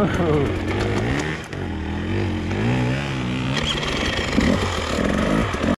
Oh.